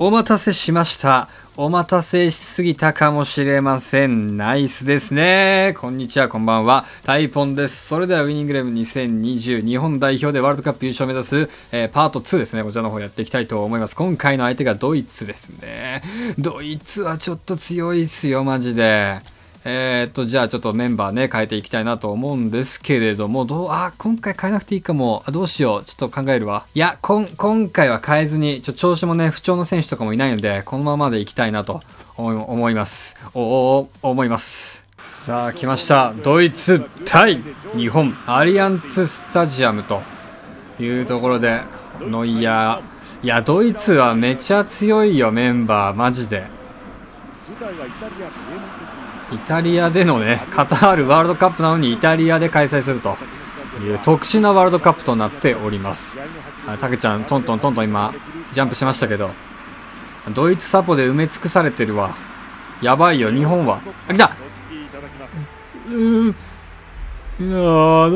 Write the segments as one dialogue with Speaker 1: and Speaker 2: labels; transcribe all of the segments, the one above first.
Speaker 1: お待たせしました。お待たせしすぎたかもしれません。ナイスですね。こんにちは、こんばんは。タイポンです。それではウィニングレム2020日本代表でワールドカップ優勝を目指す、えーパート2ですね。こちらの方やっていきたいと思います。今回の相手がドイツですね。ドイツはちょっと強いっすよ、マジで。えーっと、じゃあちょっとメンバーね、変えていきたいなと思うんですけれども、どう、あ、今回変えなくていいかも。あどうしよう。ちょっと考えるわ。いや、こん、今回は変えずに、ちょ、調子もね、不調の選手とかもいないので、このままでいきたいなと思い思います。おお思います。さあ、来ました。ドイツ対日本、アリアンツスタジアムというところで、ノイヤー。いや、ドイツはめちゃ強いよ、メンバー、マジで。イタリアでのね、カタールワールドカップなのにイタリアで開催するという特殊なワールドカップとなっております。たけちゃん、トントントントン今、ジャンプしましたけど、ドイツサポで埋め尽くされてるわ。やばいよ、日本は。あ、来たうーやだー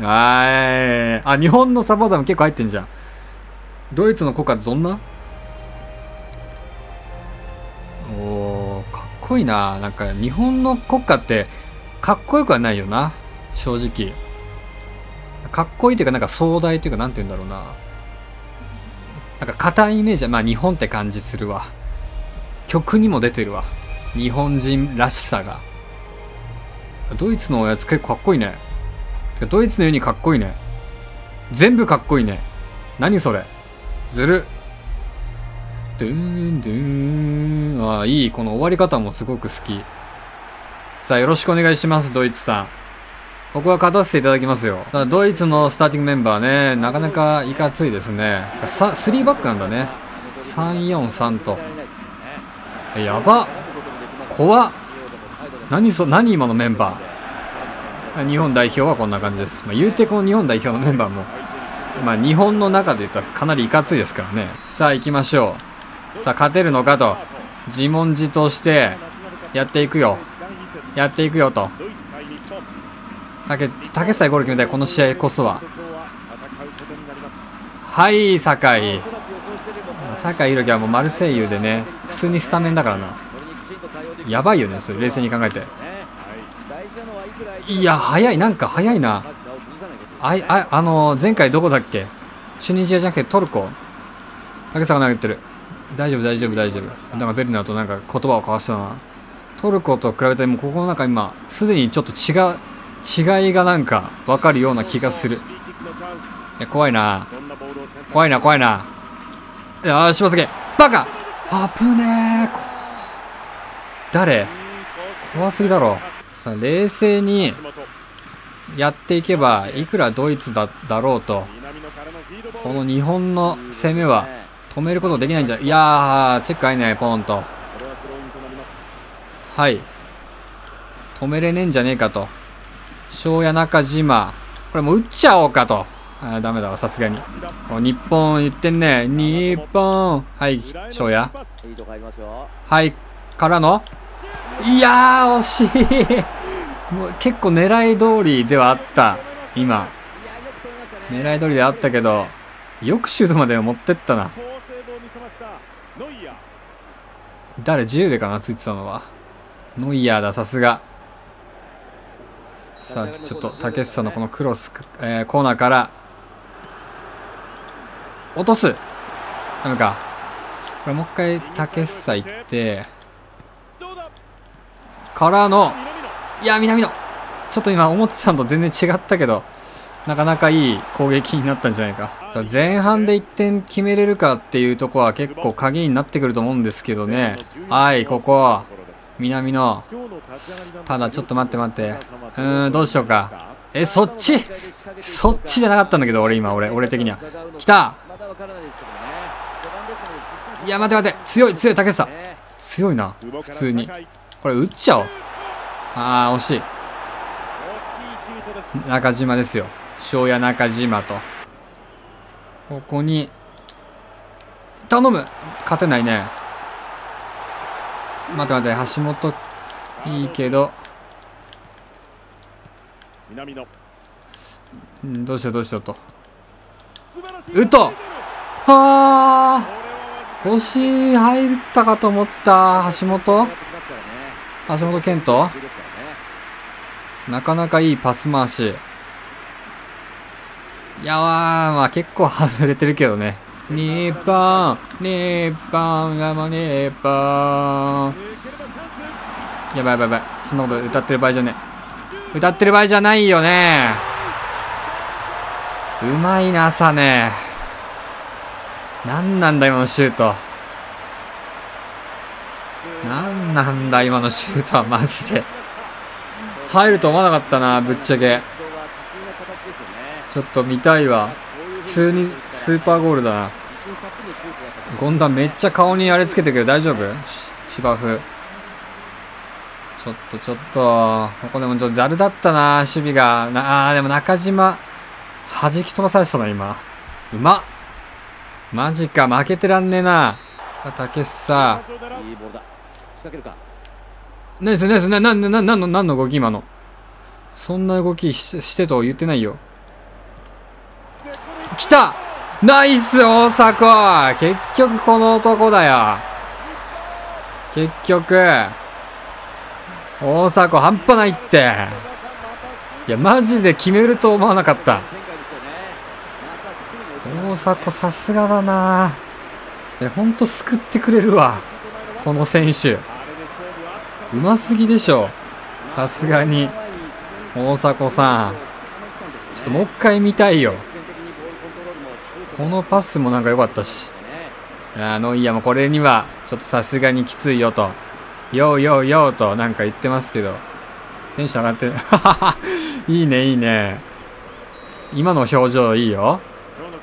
Speaker 1: は
Speaker 2: い。
Speaker 1: あ日本のサポーターも結構入ってんじゃん。ドイツの国歌ってどんな？おーかっこいいな。なんか日本の国歌ってかっこよくはないよな。正直。かっこいいというかなんか壮大というかなんて言うんだろうな。なんか硬いイメージはまあ日本って感じするわ。曲にも出てるわ。日本人らしさが。ドイツのやつ結構かっこいいね。ドイツのようにかっこいいね。全部かっこいいね。何それ。ずる。ドゥンドゥン。ああいい。この終わり方もすごく好き。さあよろしくお願いしますドイツさん。僕は勝たせていただきますよ。ただドイツのスターティングメンバーねなかなかいかついですね。3バックなんだね。343と。えやば。怖っ。何そ何今のメンバー。日本代表はこんな感じです、まあ、言うてこの日本代表のメンバーもまあ日本の中で言ったらかなりいかついですからね。さあ行きましょう。さあ勝てるのかと自問自答してやっていくよ。やっていくよと。竹竹さえゴール決めたいこの試合こそは。はい酒井。酒井宏樹はもうマルセイユでね普通にスタメンだからな。やばいよねそれ。冷静に考えて。いや早いなんか早いな。あいああの前回どこだっけ？チュニジアじゃなくてトルコ。竹さんが投げてる。大丈夫大丈夫大丈夫。なんかベルナーとなんか言葉を交わしたなトルコと比べてもここの中今すでにちょっと違う違いがなんか分かるような気がする。いや怖いな。
Speaker 2: どんな
Speaker 1: 怖いな。怖いなよーしまつげバカ！あぶねえ。誰？怖すぎだろ。さあ冷静にやっていけばいくらドイツだだろうと。この日本の攻めは止めることできないんじゃ。いやーチェック入んないポンと。
Speaker 2: は
Speaker 1: い。止めれねえんじゃねえかと。庄屋中島。これもう打っちゃおうかと。あーダメだわさすがに。お日本言ってんね。日本。はい庄屋。はいからのいやー惜しい。もう結構狙い通りではあった今、狙い通りであったけどよくシュートまで持ってったな。誰ジューレかなついてたのは。ノイヤーださすが。さあちょっと竹下のこのクロス、えーコーナーから。落とす。ダメか。これもう一回竹下行って。からの。いや南野。ちょっと今思ってたのと全然違ったけどなかなかいい攻撃になったんじゃないか。さあ前半で1点決めれるかっていうとこは結構鍵になってくると思うんですけどね。はいここ。南野。ただちょっと待って待って。うーんどうしようか。えそっち？そっちじゃなかったんだけど俺今俺俺的には。来た。
Speaker 3: い。
Speaker 1: や待て待て。強い強い竹下強いな普通に。これ打っちゃおう。あー惜しい。中島ですよ。庄屋中島と。ここに頼む。勝てないね。待て待て橋本。いいけど。
Speaker 2: 南野。
Speaker 1: うんどうしようどうしようと。打っとは
Speaker 2: こ
Speaker 1: あ惜しい。入ったかと思った。橋本橋本健人？なかなかいいパス回し。いやーまあ結構外れてるけどね。日本日本がも日本。やばいやばいやばい。そんなこと歌ってる場合じゃねえ。歌ってる場合じゃないよね。うまいなサネ。なんなんだ今のシュート。なんだ今のシュートはマジで。入ると思わなかったなぶっちゃけ。ちょっと見たいわ。普通にスーパーゴールだな。権田めっちゃ顔にあれつけてくる大丈夫？芝生。ちょっとちょっと。ここでもちょっとざるだったな守備が。なあでも中島弾き飛ばされてたな今。うまっ。マジか負けてらんねえな。竹下
Speaker 2: パスを狙う
Speaker 3: いい仕掛けるか。
Speaker 1: 何です何ですなななな何の何の動き今の？そんな動きしてと言ってないよ。来た！ナイス大迫！結局この男だよ。結局。大迫半端ないって。いやマジで決めると思わなかった。大迫さすがだな。いやほんと救ってくれるわ。この選手うますぎでしょさすがに大迫さんちょっともう一回見たいよこのパスもなんか良かったしあのいやーノイヤーもこれにはちょっとさすがにきついよと。よーよーよーとなんか言ってますけど。テンション上がってる。いいねいいね。今の表情いいよ。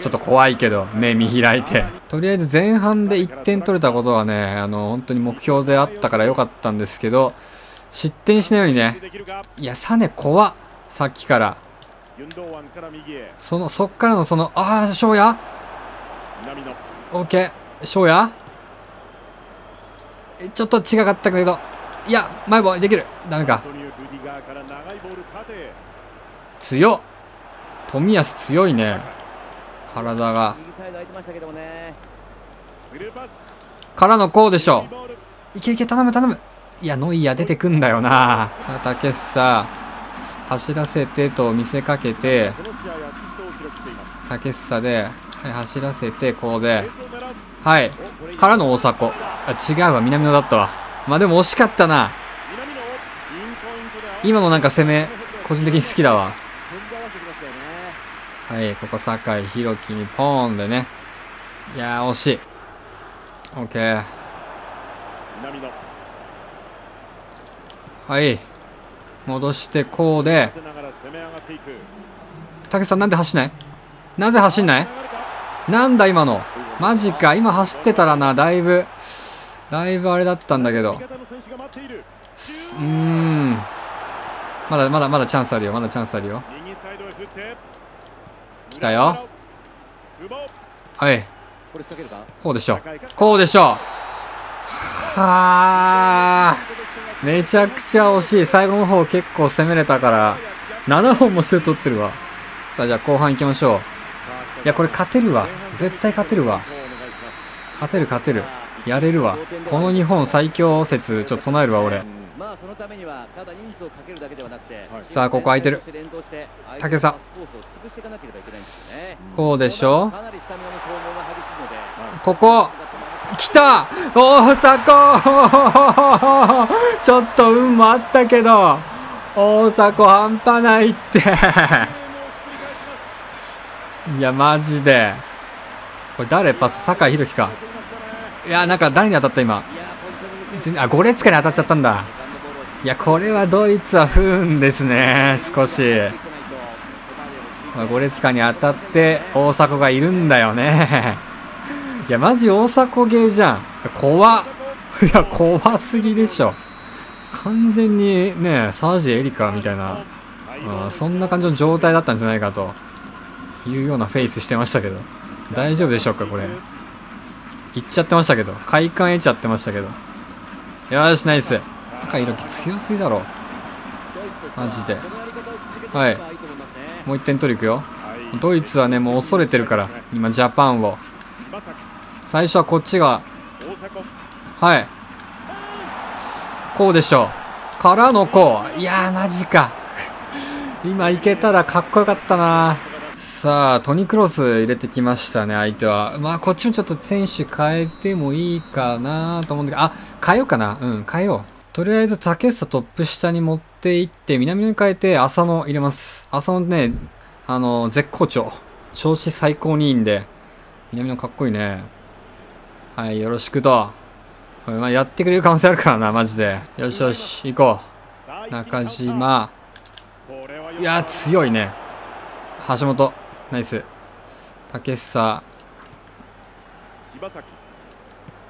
Speaker 1: ちょっと怖いけど、目見開いて。とりあえず前半で1点取れたことはね、あの、本当に目標であったから良かったんですけど、失点しないようにね。いや、サネ怖っ。さっきから。その、そっからのその、あー、翔也？オッケー。翔也？えちょっと違かったけど。いや、前棒できる。ダメか。強っ。冨安強いね。体が。からのこうでしょ
Speaker 2: い
Speaker 1: けいけ、頼む頼む。いや、ノイヤー出てくんだよな。竹久、走らせてと見せかけて、竹久で、はい、走らせて、こう
Speaker 2: ベ
Speaker 1: ではい。からの大迫。あ、違うわ、南野だったわ。まあでも惜しかったな。今のなんか攻め、個人的に好きだわ。
Speaker 3: 飛んで合わせてきましたよね
Speaker 1: はい、ここ酒井宏樹にポーンでね。いやー、惜しい。オッケー。はい。戻して、こうで。竹さんなんで走んない？なぜ走んない？なんだ今の？マジか。今走ってたらな、だいぶ、だいぶあれだったんだけどうーん。まだまだまだチャンスあるよ。まだチャンスあるよ。来たよはい。
Speaker 3: こ
Speaker 1: うでしょ。こうでしょ。はー。めちゃくちゃ惜しい。最後の方結構攻めれたから、7本もシュート打ってるわ。さあ、じゃあ後半行きましょう。いや、これ勝てるわ。絶対勝てるわ。勝てる勝てる。やれるわ。この日本最強説、ちょっと唱えるわ、俺。
Speaker 3: まあそのためにはただ人数をかけるだけではなくて、
Speaker 1: さあここ空いてる。竹さこうでしょ？ここ。来た！大迫 ちょっと運もあったけど、大迫半端ないって。いや、マジで。これ誰？パス？酒井宏樹か。いや、なんか誰に当たった今？あ、ゴレツカに当たっちゃったんだ。いや、これはドイツは不運ですね。少し。まあ、ゴレツカに当たって大迫がいるんだよね。いや、マジ大迫ゲーじゃん。怖っ。いや、怖すぎでしょ。完全にね、サージエリカみたいな、うん、そんな感じの状態だったんじゃないかというようなフェイスしてましたけど。大丈夫でしょうか、これ。行っちゃってましたけど。快感得ちゃってましたけど。よし、ナイス。赤色気強すぎだろ。マジで。はい。もう1点取りいくよ。ドイツはね、もう恐れてるから。今、ジャパンを。最初はこっちが。はい。こうでしょう。からのこう。いやー、マジか。今いけたらかっこよかったなさあ、トニクロス入れてきましたね、相手は。まあ、こっちもちょっと選手変えてもいいかなと思うんだけど、あ、変えようかな。うん、変えよう。とりあえず、竹下トップ下に持っていって、南に変えて、浅野入れます。浅野ね、あの、絶好調。調子最高にいいんで、南野かっこいいね。はい、よろしくと。これまあやってくれる可能性あるからな、マジで。よしよし、行こう。中島。いや、強いね。橋本。ナイス竹下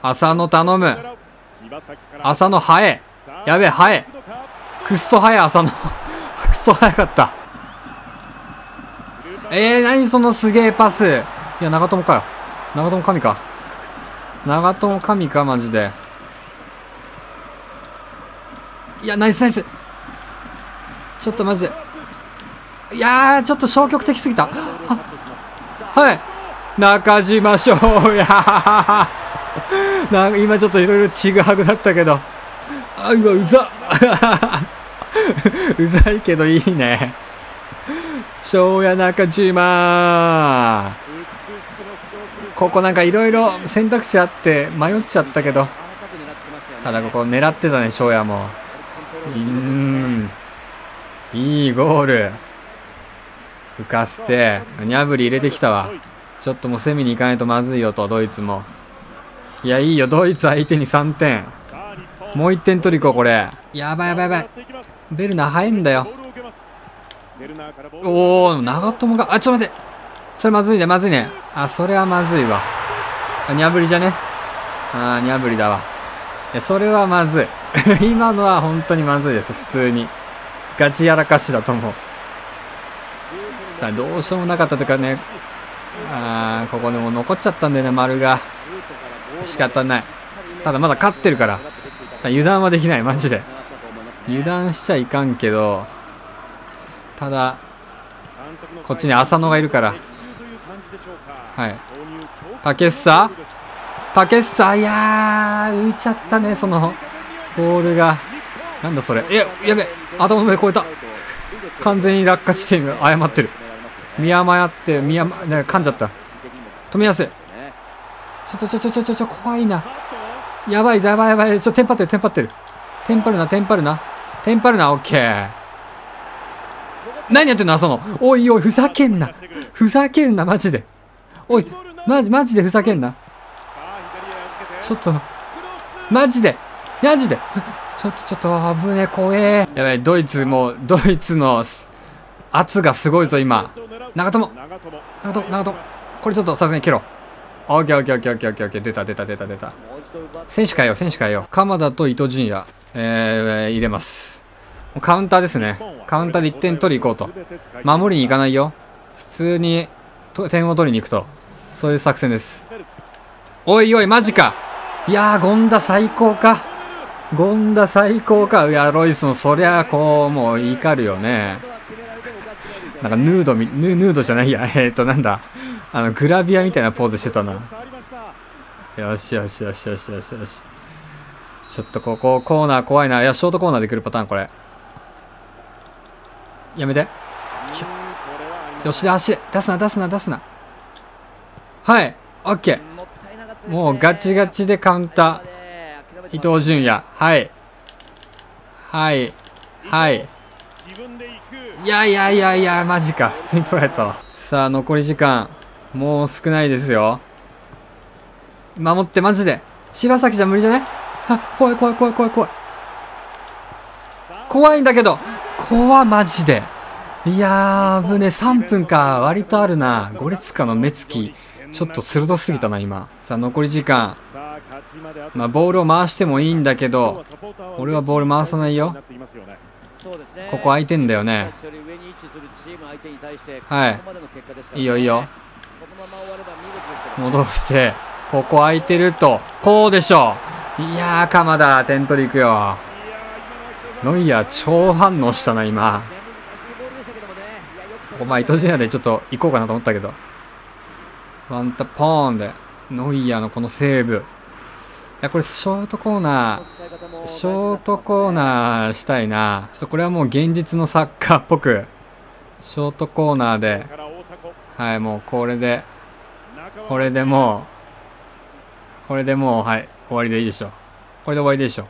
Speaker 1: 浅野頼む浅野早えやべえ早えくっそ早い浅野 くっそ早かった。えー、何そのすげえパス。いや長友かよ。長友神か。長友神かマジで。いやナイスナイス。ちょっとマジで。いやーちょっと消極的すぎた。はい。中島翔也。今ちょっといろいろちぐはぐだったけど。あうわうざ。うざいけどいいね。翔也中島。ここなんかいろいろ選択肢あって迷っちゃったけど。ただここ狙ってたね翔也も。うん。いいゴール。浮かせて、ニャブリ入れてきたわ。ちょっともう攻めに行かないとまずいよと、ドイツも。いや、いいよ、ドイツ相手に3点。もう1点取りこう、これ。やばいやばいやばい。ベルナ早いんだよ。おー、長友が、あ、ちょっと待って。それまずいね、まずいね。あ、それはまずいわ。あ、ニャブリじゃね？あー、ニャブリだわ。それはまずい。今のは本当にまずいです、普通に。ガチやらかしだと思う。どうしようもなかったというかね、あここでも残っちゃったんだよね、丸が。仕方ない。ただまだ勝ってるから。油断はできない、マジで。油断しちゃいかんけど、ただ、こっちに浅野がいるから。はい。竹下？竹下いやー、浮いちゃったね、その、ボールが。なんだそれ。え、やべ、頭の上越えた。完全に落下地点が誤ってる。宮間やって、宮間、ね、噛んじゃった。止めやすい。ちょちょちょちょちょちょ、怖いな。やばい、やばい、やばい。ちょ、テンパってる、テンパってる。テンパるな、テンパるな。テンパるな、オッケー。何やってんの、浅野。おいおい、ふざけんな。ふざけんな、マジで。おい、マジ、マジでふざけんな。ちょっと、マジで。マジで。ちょっと、ちょっと、危ね、怖え。やばい、ドイツもう、ドイツの圧がすごいぞ、今。長友長友長友これちょっとさすがに蹴ろうオッケーオッケーオッケーオッケーオッケー出た出た出た出た。選手変えよう選手変えよう。鎌田と伊東純也えー、入れます。カウンターですね。カウンターで1点取り行こうと。守りに行かないよ。普通に点を取りに行くと。そういう作戦です。おいおいマジか。いやー権田最高か。権田最高か。いやロイスもそりゃこうもう怒るよね。なんかヌードみ、ヌードじゃないや。えっ、ー、と、なんだ。あの、グラビアみたいなポーズしてたな。よしよしよしよしよしよし。ちょっとここ、コーナー怖いな。いや、ショートコーナーで来るパターン、これ。やめて。よし、足、出すな、出すな、出すな。はい、オッケー。もうガチガチでカウンター。伊東純也。はい。はい。はい。いやいやいやいや、マジか。普通に取られたわ。さあ、残り時間。もう少ないですよ。守って、マジで。柴崎じゃ無理じゃない？あ、怖い怖い怖い怖い怖い。怖いんだけど。怖マジで。いやー、危ね、3分か。割とあるな。ゴレツカの目つき。ちょっと鋭すぎたな今さあ残り時間
Speaker 2: まであ
Speaker 1: ボールを回してもいいんだけど俺はボール回さないよここ空いてんだよねはいいいよいいよ戻してここ空いてるとこうでしょう。いやー鎌田点取り行くよ。ノイアー超反応したな今。
Speaker 3: 難しいボールでしたけどもねいやよく
Speaker 1: ここまあ伊藤純也でちょっと行こうかなと思ったけど。ワンタポーンでノイアーのこのセーブ。いやこれショートコーナーショートコーナーしたいな。ちょっとこれはもう現実のサッカーっぽくショートコーナーではいもうこれでこれでもうこれでもうはい終わりでいいでしょこれで終わりでしょ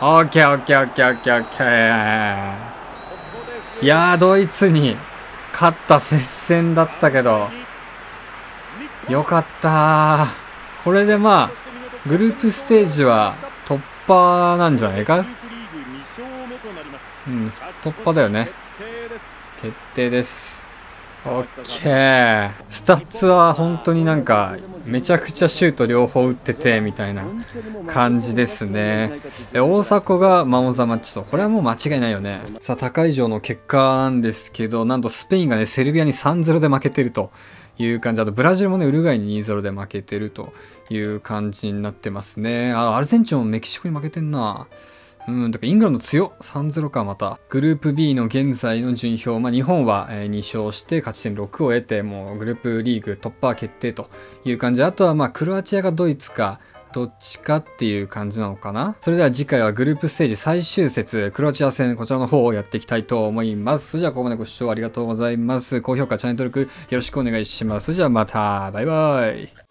Speaker 1: オッケーオッケーオッケーオッケーオッケー。いやードイツに勝った接戦だったけどよかったー。これでまあグループステージは突破なんじゃないか？うん突破だよね。決定です。オッケースタッツは本当になんかめちゃくちゃシュート両方打っててみたいな感じですね。え大迫がマオザマッチとこれはもう間違いないよね。さあ高い上の結果なんですけどなんとスペインがねセルビアに3-0で負けてるという感じ。あとブラジルもねウルグアイに2-0で負けてるという感じになってますね。あアルゼンチンもメキシコに負けてんな。うん、だからイングランド強 !3-0 か、また。グループ B の現在の順位表。まあ、日本は2勝して勝ち点6を得て、もうグループリーグ突破決定という感じ。あとはまあ、クロアチアがドイツか、どっちかっていう感じなのかなそれでは次回はグループステージ最終節、クロアチア戦、こちらの方をやっていきたいと思います。それじゃあここまでご視聴ありがとうございます。高評価、チャンネル登録よろしくお願いします。それじゃあまた、バイバイ。